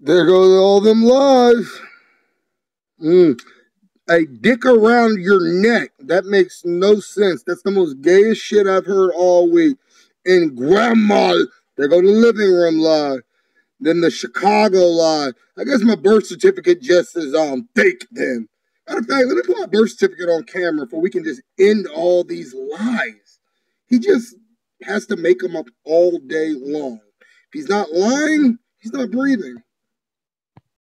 There goes all them lies. Mm. A dick around your neck. That makes no sense. That's the most gayest shit I've heard all week. And grandma, there go to the living room lie. Then the Chicago lie. I guess my birth certificate just is um fake then. Matter of fact, let me put my birth certificate on camera for we can just end all these lies. He just has to make them up all day long. If he's not lying, he's not breathing.